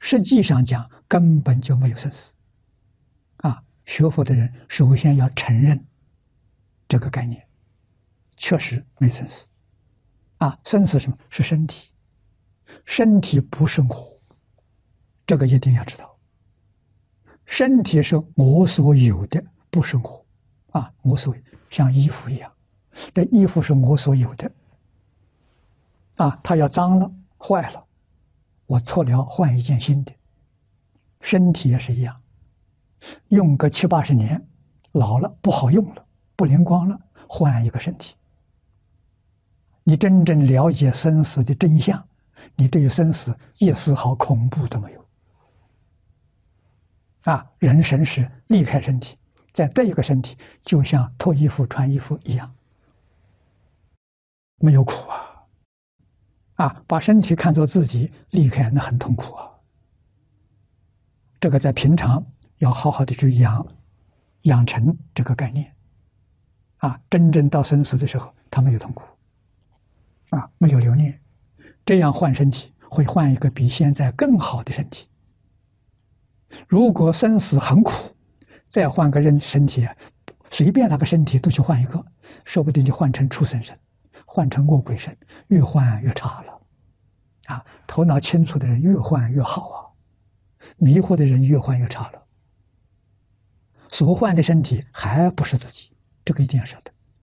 实际上讲根本就没有生死。啊，学佛的人首先要承认这个概念，确实没生死。啊，生死什么是身体？身体不生活，这个一定要知道。身体是我所有的，不生活。啊，我所像衣服一样，这衣服是我所有的。啊，它要脏了、坏了，我错了换一件新的。身体也是一样，用个七八十年，老了不好用了，不灵光了，换一个身体。你真正了解生死的真相，你对于生死一丝毫恐怖都没有。啊，人生时离开身体，在这一个身体，就像脱衣服穿衣服一样，没有苦啊！啊，把身体看作自己离开，那很痛苦啊。这个在平常要好好的去养，养成这个概念。啊，真正到生死的时候，他没有痛苦。啊，没有留念，这样换身体会换一个比现在更好的身体。如果生死很苦，再换个人身体，随便哪个身体都去换一个，说不定就换成畜生身，换成恶鬼身，越换越差了。啊，头脑清楚的人越换越好啊，迷惑的人越换越差了。所换的身体还不是自己，这个一定要晓得。